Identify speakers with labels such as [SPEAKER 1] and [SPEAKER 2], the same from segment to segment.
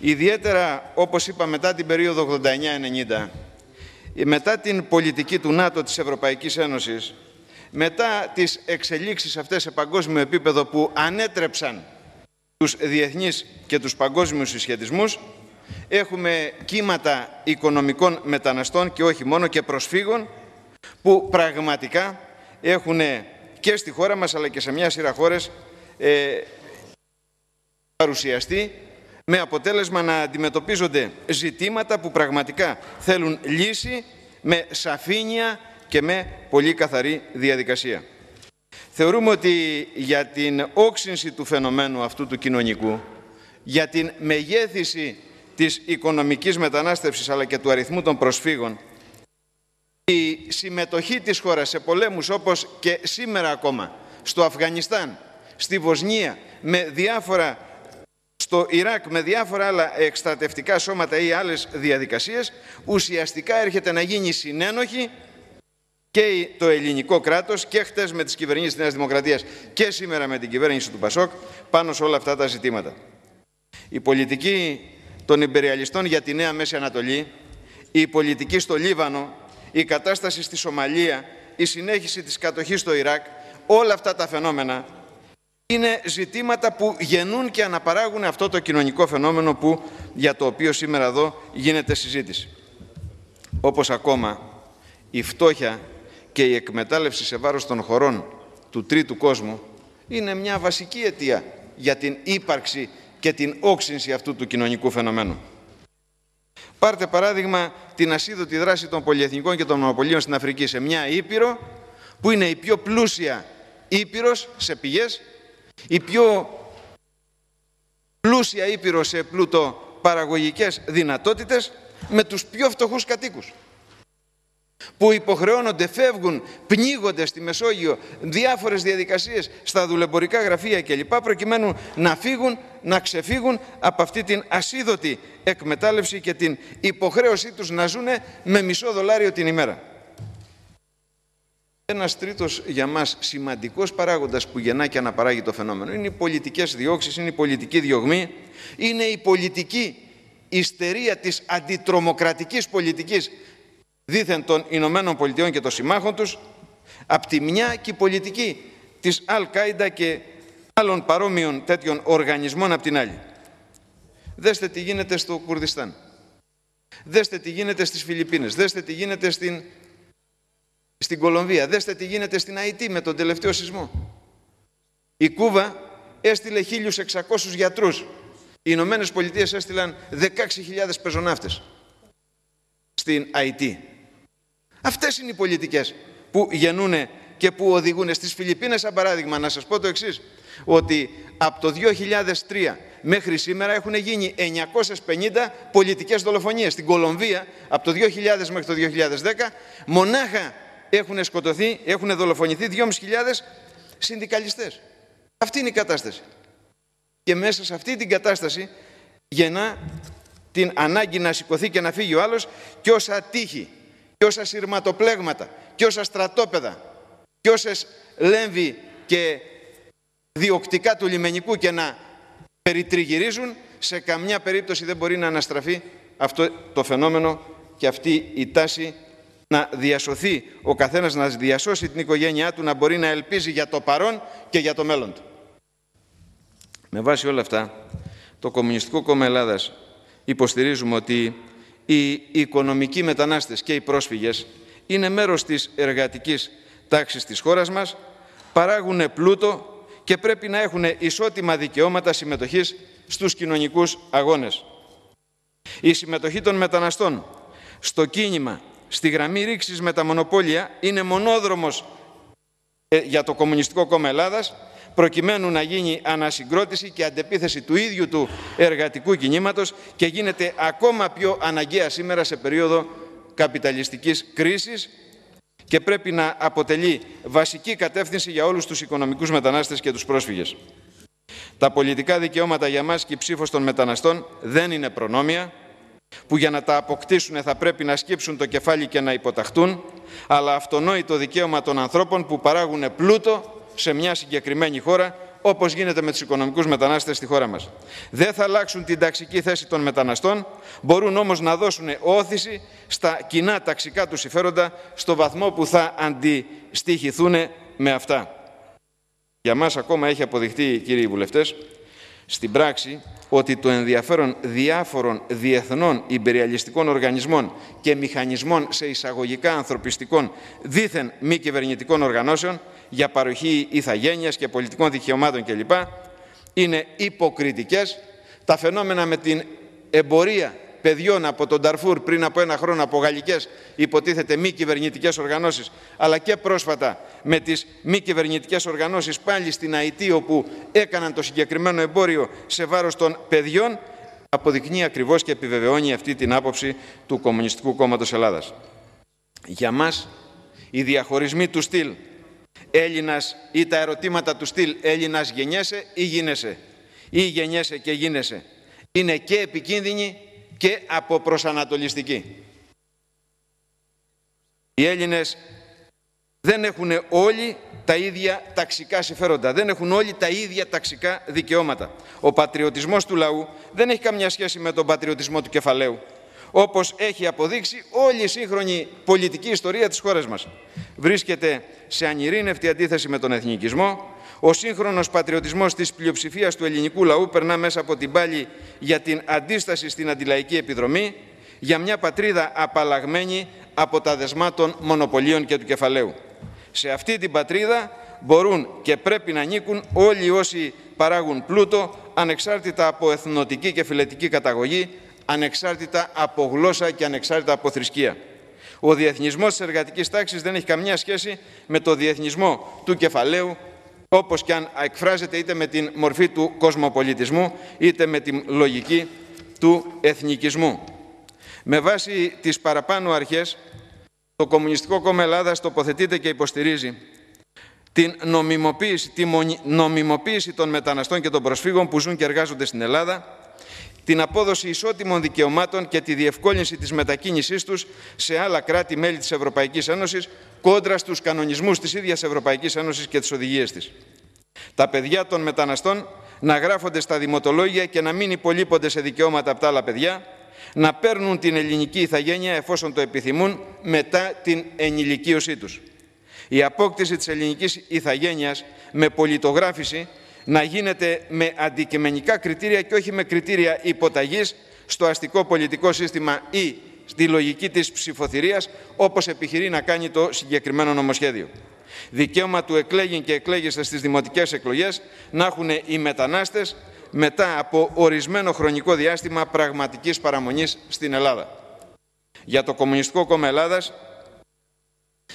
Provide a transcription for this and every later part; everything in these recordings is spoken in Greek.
[SPEAKER 1] Ιδιαίτερα, όπως είπα, μετά την περίοδο 89-90, μετά την πολιτική του ΝΑΤΟ της Ευρωπαϊκής Ένωσης, μετά τις εξελίξεις αυτές σε παγκόσμιο επίπεδο που ανέτρεψαν τους διεθνείς και τους παγκόσμιους συσχετισμούς, έχουμε κύματα οικονομικών μεταναστών και όχι μόνο και προσφύγων που πραγματικά έχουν και στη χώρα μας αλλά και σε μια σειρά χώρες ε, παρουσιαστεί με αποτέλεσμα να αντιμετωπίζονται ζητήματα που πραγματικά θέλουν λύση με σαφήνεια και με πολύ καθαρή διαδικασία. Θεωρούμε ότι για την όξυνση του φαινομένου αυτού του κοινωνικού, για την μεγέθηση της οικονομικής μετανάστευσης αλλά και του αριθμού των προσφύγων, η συμμετοχή της χώρας σε πολέμους όπως και σήμερα ακόμα στο Αφγανιστάν, στη Βοσνία, με διάφορα, στο Ιράκ με διάφορα άλλα εκστρατευτικά σώματα ή άλλες διαδικασίες, ουσιαστικά έρχεται να γίνει συνένοχη και το ελληνικό κράτος και χτες με τις κυβερνήσεις της Νέας Δημοκρατίας και σήμερα με την κυβέρνηση του Πασόκ πάνω σε όλα αυτά τα ζητήματα. Η πολιτική των υπεριαλιστών για τη Νέα Μέση Ανατολή, η πολιτική στο Λίβανο, η κατάσταση στη Σομαλία, η συνέχιση της κατοχής στο Ιράκ, όλα αυτά τα φαινόμενα είναι ζητήματα που γεννούν και αναπαράγουν αυτό το κοινωνικό φαινόμενο που, για το οποίο σήμερα εδώ γίνεται συζήτηση. Όπως ακόμα η φτώχεια και η εκμετάλλευση σε βάρος των χωρών του τρίτου κόσμου είναι μια βασική αιτία για την ύπαρξη και την όξυνση αυτού του κοινωνικού φαινομένου. Πάρτε παράδειγμα την ασίδωτη δράση των πολυεθνικών και των μονοπωλίων στην Αφρική σε μια Ήπειρο που είναι η πιο πλούσια Ήπειρος σε πηγές, η πιο πλούσια Ήπειρο σε πλούτο παραγωγικές δυνατότητες με τους πιο φτωχούς κατοίκους που υποχρεώνονται, φεύγουν, πνίγονται στη Μεσόγειο διάφορες διαδικασίες στα δουλεμπορικά γραφεία κλπ. προκειμένου να φύγουν, να ξεφύγουν από αυτή την ασίδωτη εκμετάλλευση και την υποχρέωσή τους να ζουν με μισό δολάριο την ημέρα. Ένας τρίτος για μας σημαντικός παράγοντας που γεννά και αναπαράγει το φαινόμενο είναι οι πολιτικές διώξεις, είναι η πολιτική διωγμή, είναι η πολιτική ιστερία της αντιτρομοκρατικής πολιτικής δήθεν των Ηνωμένων Πολιτειών και των συμμάχων τους, από τη μια και η πολιτική της Αλ-Κάιντα και άλλων παρόμοιων τέτοιων οργανισμών από την άλλη. Δέστε τι γίνεται στο Κουρδιστάν. Δέστε τι γίνεται στις Φιλιππίνες. Δέστε τι γίνεται στην, στην Κολομβία. Δέστε τι γίνεται στην Αϊτή με τον τελευταίο σεισμό. Η Κούβα έστειλε 1.600 γιατρούς. Οι Ηνωμένες Πολιτείες έστειλαν 16.000 πεζοναύτες στην Αϊτή. Αυτές είναι οι πολιτικές που γεννούν και που οδηγούν στις Φιλιππίνες, σαν παράδειγμα, να σας πω το εξής, ότι από το 2003 μέχρι σήμερα έχουν γίνει 950 πολιτικές δολοφονίες. Στην Κολομβία, από το 2000 μέχρι το 2010, μονάχα έχουν σκοτωθεί, έχουν δολοφονηθεί 2.500 συνδικαλιστές. Αυτή είναι η κατάσταση. Και μέσα σε αυτή την κατάσταση γεννά την ανάγκη να σηκωθεί και να φύγει ο άλλος και όσα τύχει και όσα σειρματοπλέγματα και όσα στρατόπεδα και όσες λέμβοι και διοκτικά του λιμενικού και να περιτριγυρίζουν σε καμιά περίπτωση δεν μπορεί να αναστραφεί αυτό το φαινόμενο και αυτή η τάση να διασωθεί ο καθένας να διασώσει την οικογένειά του να μπορεί να ελπίζει για το παρόν και για το μέλλον του. Με βάση όλα αυτά το Κομμουνιστικό Κόμμα Ελλάδας υποστηρίζουμε ότι οι οικονομικοί μετανάστες και οι πρόσφυγες είναι μέρος της εργατικής τάξης της χώρας μας, παράγουν πλούτο και πρέπει να έχουν ισότιμα δικαιώματα συμμετοχής στους κοινωνικούς αγώνες. Η συμμετοχή των μεταναστών στο κίνημα, στη γραμμή ρήξης με τα μονοπόλια είναι μονόδρομος ε, για το Κομμουνιστικό Κόμμα Ελλάδας προκειμένου να γίνει ανασυγκρότηση και αντεπίθεση του ίδιου του εργατικού κινήματος και γίνεται ακόμα πιο αναγκαία σήμερα σε περίοδο καπιταλιστικής κρίσης και πρέπει να αποτελεί βασική κατεύθυνση για όλους τους οικονομικούς μετανάστες και τους πρόσφυγες. Τα πολιτικά δικαιώματα για μας και η ψήφος των μεταναστών δεν είναι προνόμια, που για να τα αποκτήσουν θα πρέπει να σκύψουν το κεφάλι και να υποταχτούν, αλλά αυτονόητο δικαίωμα των ανθρώπων που παράγουν πλούτο σε μια συγκεκριμένη χώρα όπως γίνεται με τους οικονομικούς μετανάστες στη χώρα μας. Δεν θα αλλάξουν την ταξική θέση των μεταναστών, μπορούν όμως να δώσουν όθηση στα κοινά ταξικά τους συμφέροντα στο βαθμό που θα αντιστοιχηθούν με αυτά. Για μας ακόμα έχει αποδειχτεί, κύριοι βουλευτές, στην πράξη ότι το ενδιαφέρον διάφορων διεθνών υπεριαλιστικών οργανισμών και μηχανισμών σε εισαγωγικά ανθρωπιστικών δίθεν μη κυβερνητικών οργανώσεων για παροχή ηθαγένειας και πολιτικών δικαιωμάτων κλπ. είναι υποκριτικές. Τα φαινόμενα με την εμπορία παιδιών από τον Ταρφούρ πριν από ένα χρόνο από γαλλικές υποτίθεται μη κυβερνητικές οργανώσεις αλλά και πρόσφατα με τις μη κυβερνητικές οργανώσεις πάλι στην ΑΕΤ όπου έκαναν το συγκεκριμένο εμπόριο σε βάρος των παιδιών αποδεικνύει ακριβώς και επιβεβαιώνει αυτή την άποψη του Κομμουνιστικού Κόμματος Ελλάδας. Για μας οι διαχωρισμοί του στυλ Έλληνας ή τα ερωτήματα του στυλ Έλληνας γεννιέσαι ή γίνεσαι ή γεννιέσαι και γίνεσαι είναι και επικίνδυνοι και αποπροσανατολιστική. Οι Έλληνες δεν έχουν όλοι τα ίδια ταξικά συμφέροντα, δεν έχουν όλοι τα ίδια ταξικά δικαιώματα. Ο πατριωτισμός του λαού δεν έχει καμιά σχέση με τον πατριωτισμό του κεφαλαίου, όπως έχει αποδείξει όλη η σύγχρονη πολιτική ιστορία της χώρας μας. Βρίσκεται σε ανηρήνευτη αντίθεση με τον εθνικισμό, ο σύγχρονος πατριωτισμός της πλειοψηφίας του ελληνικού λαού περνά μέσα από την πάλη για την αντίσταση στην αντιλαϊκή επιδρομή, για μια πατρίδα απαλλαγμένη από τα δεσμά των μονοπωλίων και του κεφαλαίου. Σε αυτή την πατρίδα μπορούν και πρέπει να ανήκουν όλοι όσοι παράγουν πλούτο, ανεξάρτητα από εθνοτική και φιλετική καταγωγή, ανεξάρτητα από γλώσσα και ανεξάρτητα από θρησκεία. Ο διεθνισμός της εργατικής τάξης δεν έχει καμιά σχέση με το διεθνισμό του κεφαλαίου, όπως και αν εκφράζεται είτε με την μορφή του κοσμοπολιτισμού είτε με την λογική του εθνικισμού. Με βάση τις παραπάνω αρχές, το Κομμουνιστικό Κόμμα Ελλάδας τοποθετείται και υποστηρίζει την νομιμοποίηση, τη νομιμοποίηση των μεταναστών και των προσφύγων που ζουν και εργάζονται στην Ελλάδα, την απόδοση ισότιμων δικαιωμάτων και τη διευκόλυνση της μετακίνησής τους σε άλλα κράτη-μέλη της Ευρωπαϊκής Ένωσης κόντρα στους κανονισμούς της ίδιας Ευρωπαϊκής Ένωσης και τις οδηγίες της. Τα παιδιά των μεταναστών να γράφονται στα δημοτολόγια και να μην υπολείπονται σε δικαιώματα από τα άλλα παιδιά, να παίρνουν την ελληνική ηθαγένεια εφόσον το επιθυμούν μετά την ενηλικίωσή τους. Η απόκτηση της ελληνικής ηθαγένειας με πολιτογράφηση να γίνεται με αντικειμενικά κριτήρια και όχι με κριτήρια υποταγής στο αστικό πολιτικό σύστημα ή στη λογική της ψηφοθυρίας, όπως επιχειρεί να κάνει το συγκεκριμένο νομοσχέδιο. Δικαίωμα του εκλέγην και εκλέγεστε στις δημοτικές εκλογές να έχουν οι μετανάστες μετά από ορισμένο χρονικό διάστημα πραγματικής παραμονής στην Ελλάδα. Για το Κομμουνιστικό Κόμμα Ελλάδας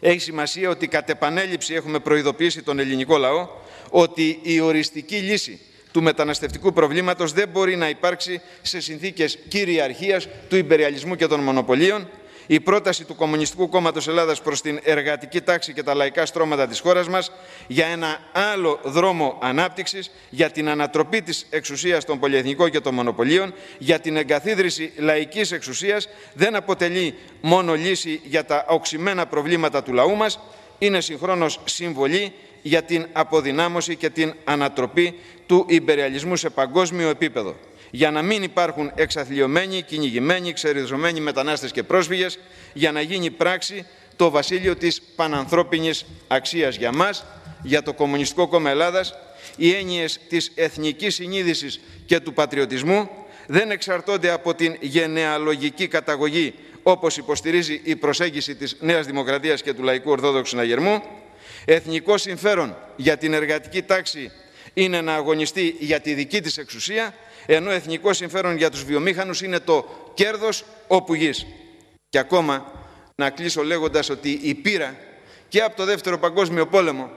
[SPEAKER 1] έχει σημασία ότι κατ' επανέλειψη έχουμε προειδοποιήσει τον ελληνικό λαό ότι η οριστική λύση του μεταναστευτικού προβλήματος δεν μπορεί να υπάρξει σε συνθήκες κυριαρχίας του υπεριαλισμού και των μονοπωλίων. Η πρόταση του Κομμουνιστικού Κόμματος Ελλάδας προς την εργατική τάξη και τα λαϊκά στρώματα της χώρας μας για ένα άλλο δρόμο ανάπτυξης, για την ανατροπή της εξουσίας των πολυεθνικών και των μονοπωλίων, για την εγκαθίδρυση λαϊκής εξουσίας, δεν αποτελεί μόνο λύση για τα οξυμένα προβλήματα του λαού μας, είναι συγχρόνως συμβολή για την αποδυνάμωση και την ανατροπή του υπεριαλισμού σε παγκόσμιο επίπεδο. Για να μην υπάρχουν εξαθλειωμένοι, κυνηγημένοι, ξεριζωμένοι μετανάστες και πρόσφυγες, για να γίνει πράξη το βασίλειο της πανανθρώπινης αξίας για μας, για το Κομμουνιστικό Κόμμα Ελλάδας, οι έννοιες της εθνικής συνείδησης και του πατριωτισμού δεν εξαρτώνται από την γενεαλογική καταγωγή όπως υποστηρίζει η προσέγγιση της Νέας Δημοκρατίας και του Λαϊκού Ορθόδοξου Συναγερμού, εθνικό συμφέρον για την εργατική τάξη είναι να αγωνιστεί για τη δική της εξουσία, ενώ εθνικό συμφέρον για τους βιομήχανους είναι το κέρδος όπου γης. Και ακόμα να κλείσω λέγοντας ότι η πείρα και από το Δεύτερο Παγκόσμιο Πόλεμο,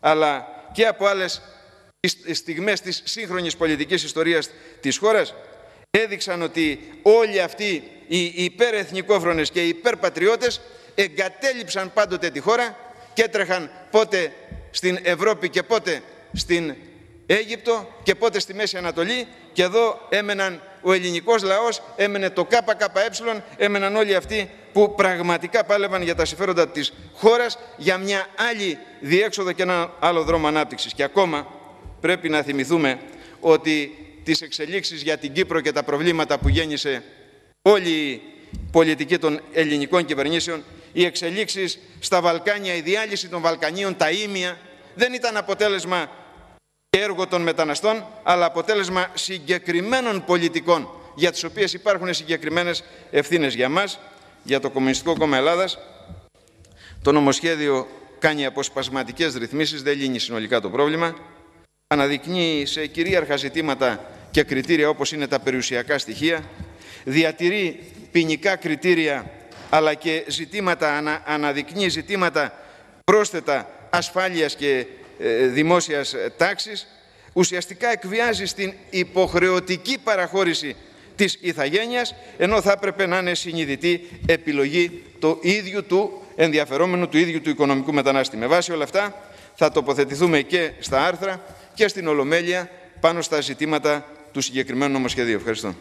[SPEAKER 1] αλλά και από άλλες στιγμές της σύγχρονης πολιτικής ιστορίας της χώρας, έδειξαν ότι όλοι αυτοί οι υπερεθνικόφρονες και οι υπερπατριώτες εγκατέλειψαν πάντοτε τη χώρα και έτρεχαν πότε στην Ευρώπη και πότε στην Αίγυπτο και πότε στη Μέση Ανατολή και εδώ έμεναν ο ελληνικός λαός, έμενε το ΚΚΕ, έμεναν όλοι αυτοί που πραγματικά πάλευαν για τα συμφέροντα της χώρας για μια άλλη διέξοδο και ένα άλλο δρόμο ανάπτυξης. Και ακόμα πρέπει να θυμηθούμε ότι τις εξελίξεις για την Κύπρο και τα προβλήματα που γέννησε όλη η πολιτική των ελληνικών κυβερνήσεων, οι εξελίξεις στα Βαλκάνια, η διάλυση των Βαλκανίων, τα ίμια, δεν ήταν αποτέλεσμα έργο των μεταναστών, αλλά αποτέλεσμα συγκεκριμένων πολιτικών για τις οποίες υπάρχουν συγκεκριμένες ευθύνες για μας, για το Κομμουνιστικό Κόμμα Ελλάδας. Το νομοσχέδιο κάνει αποσπασματικές ρυθμίσεις, δεν λύνει συνολικά το πρόβλημα. Αναδεικνύει σε κυρίαρχα ζητήματα και κριτήρια όπως είναι τα περιουσιακά στοιχεία. Διατηρεί ποινικά κριτήρια αλλά και ζητήματα, ανα, αναδεικνύει ζητήματα πρόσθετα ασφάλειας και ε, δημόσιας τάξης. Ουσιαστικά εκβιάζει στην υποχρεωτική παραχώρηση της ηθαγένειας, ενώ θα έπρεπε να είναι συνειδητή επιλογή του ίδιου του ενδιαφερόμενου, του ίδιου του οικονομικού μετανάστη. Με βάση όλα αυτά θα τοποθετηθούμε και στα άρθρα και στην Ολομέλεια πάνω στα ζητήματα του συγκεκριμένου νομοσχεδίου. Ευχαριστώ.